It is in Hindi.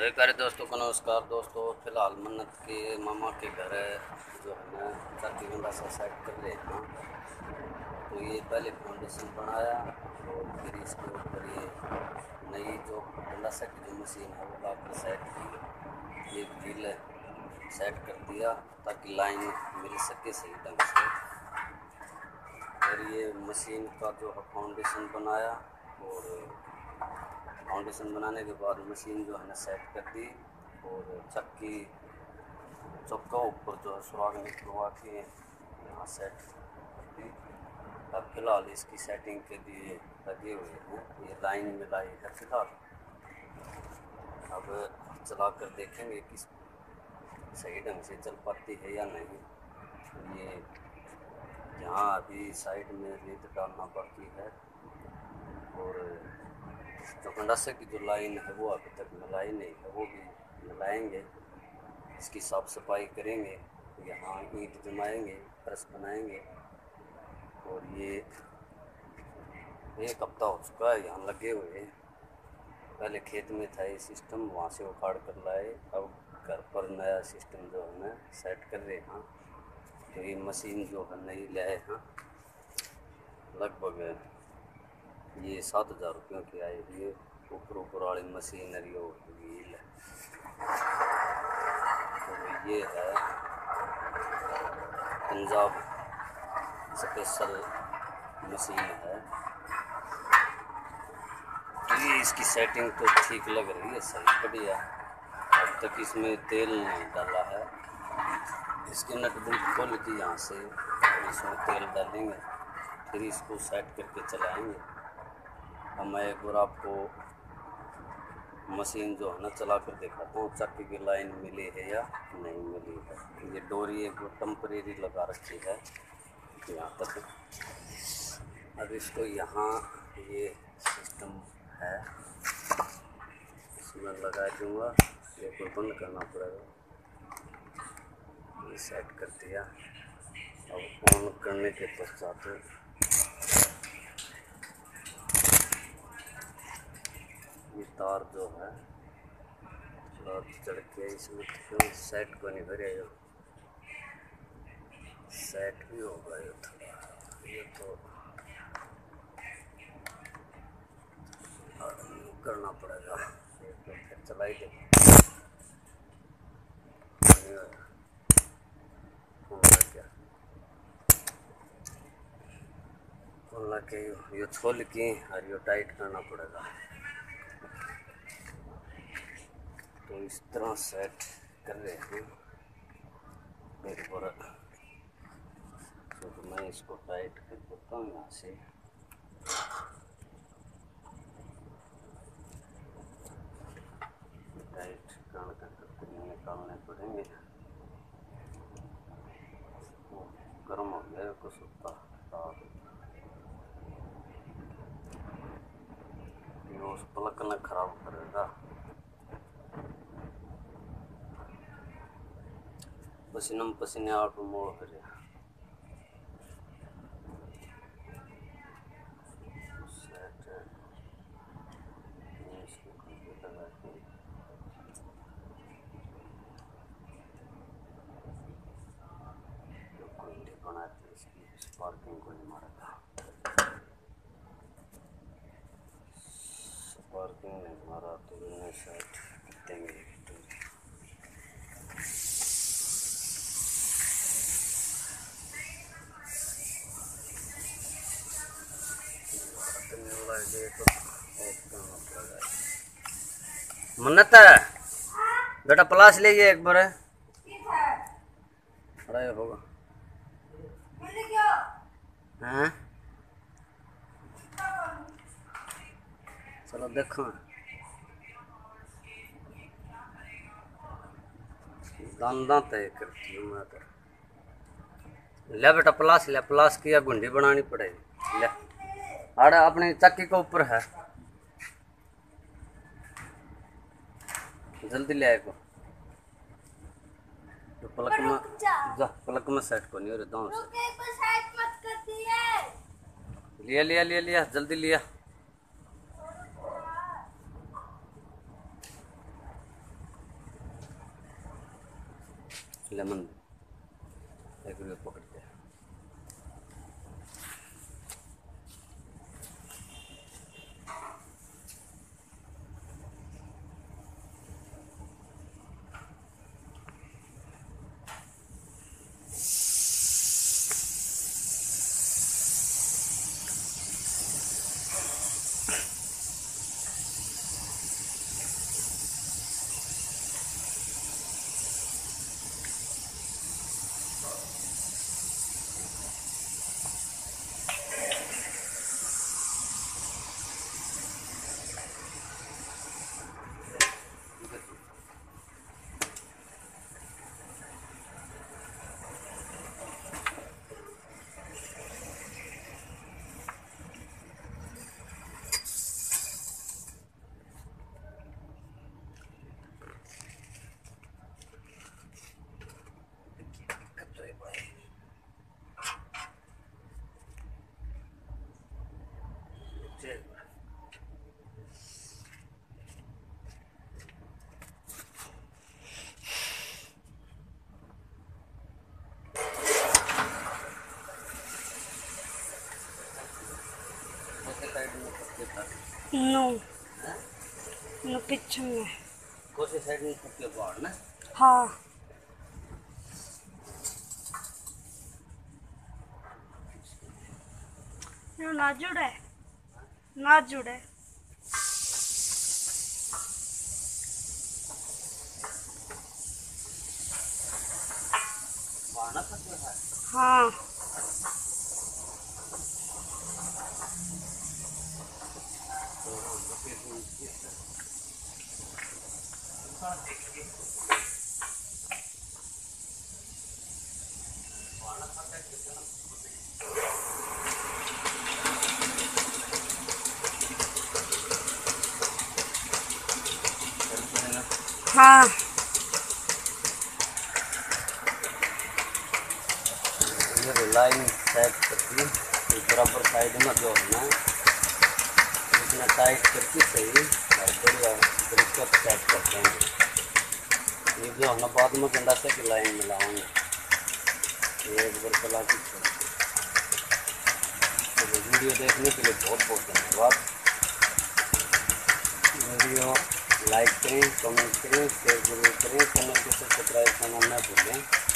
सभी प्यारे दोस्तों को नमस्कार दोस्तों, फ़िलहाल मन्नत के मामा के घर जो है ना चाकी गंदा सा सेट कर रहे हैं। तो ये पहले फाउंडेशन बनाया और फिर इसके ऊपर ये नई जो गंदा सेट की जो मशीन है, वो ला कर सेट की। ये गिल सेट कर दिया ताकि लाइन मिल सके सही ढंग से। और ये मशीन का जो फाउंडेशन बनाया और फाउंडेशन बनाने के बाद मशीन जो है ना सेट कर दी और चक्की चक्का ऊपर जो है सुराग निकलवा के यहाँ सेट कर दी। अब फ़िलहाल इसकी सेटिंग के लिए लगे हुए हैं। ये लाइन मिलाई है फ़िलहाल। अब चला कर देखेंगे किस सही ढंग से चल पाती है या नहीं। ये यहाँ अभी साइड में रेत डालना बाकी है और जो कंडक्टर की जो लाइन है वो अभी तक मिलाई नहीं है, वो भी मिलाएँगे इसकी साफ़ सफ़ाई करेंगे, यहाँ ईंट जमाएँगे प्रेस बनाएँगे। और ये, एक हफ़्ता हो चुका है, यहाँ लगे हुए पहले खेत में था ये सिस्टम, वहाँ से उखाड़ कर लाए। अब घर पर नया सिस्टम जो है ना, सेट कर रहे हैं तो ये मशीन जो है नई लाए हैं। लगभग ये सात हज़ार रुपयों की आई हुई ऊपर ऊपर वाली मशीनरी और व्हील तो ये है पंजाब स्पेशल मशीन है। ये इसकी सेटिंग तो ठीक लग रही है, सही, बढ़िया। अब तक इसमें तेल नहीं डाला है। इसके नट बोल्ट खोल के यहाँ से और इसमें तेल डालेंगे, फिर इसको सेट करके चलाएँगे। अब मैं एक बार आपको मशीन जो है ना चला कर दिखाता हूँ चक्की की लाइन मिली है या नहीं मिली है? ये डोरी एक बार टम्परेरी लगा रखी है यहाँ तक। अब इसको यहाँ ये सिस्टम है, इसमें लगा दूँगा। एक बार बंद करना पड़ेगा। ये सेट कर दिया। अब ऑन करने के पश्चात तार जो है चढ़ के इसमें क्यों सेट को नहीं करेगा सेट भी होगा ये थोड़ा ये तो करना पड़ेगा। ये तो फिर चलाई दे। क्या? के ये छोल के और ये टाइट करना पड़ेगा। तो इस तरह सेट कर रहे हैं। मेरे पर तो मैं इसको टाइट कर देता हूँ यहाँ से। टाइट कण कर निकालने पड़ेंगे। गर्म हो गया कुछ उस पलक न खराब करेगा। पसीनम पसीने आठ मोड़ करे पार्किंग को नहीं मारा था पार्किंग नहीं मारा तो मैंने साइड देंगे मन्नत बेटा प्लास लीजिए एक बार। बड़ा होगा। हाँ? चलो देखो। दान तय करती हूँ मैं तो। ले बेटा प्लास ले प्लास किया गुंडी बनानी पड़ेगी। ले। और अपनी चक्की के ऊपर है। जल्दी ले आए तो पलक में जा। पलक में सेट को नहीं हो रहा से। लिया लिया लिया लिया जल्दी लिया। लेमन। एक पकड़। नो नो पीछे में कोसी साइड में थके पहाड़ ना? हाँ। ना जुड़े ना जुड़े ना थके है। हाँ। मेरे लाइन सेट करती तो बराबर साइड में जो है ना इतना टाइट करके सही बढ़िया सेट करते हैं। ये जो है ना, बाद में गंडा से की लाइन मिलाऊँगे। ये एक बार चला के। तो वीडियो देखने के लिए बहुत बहुत धन्यवाद। वीडियो लाइक करें कमेंट करें शेयर ज़रूर करें। चैनल को सब्सक्राइब करना न भूलें।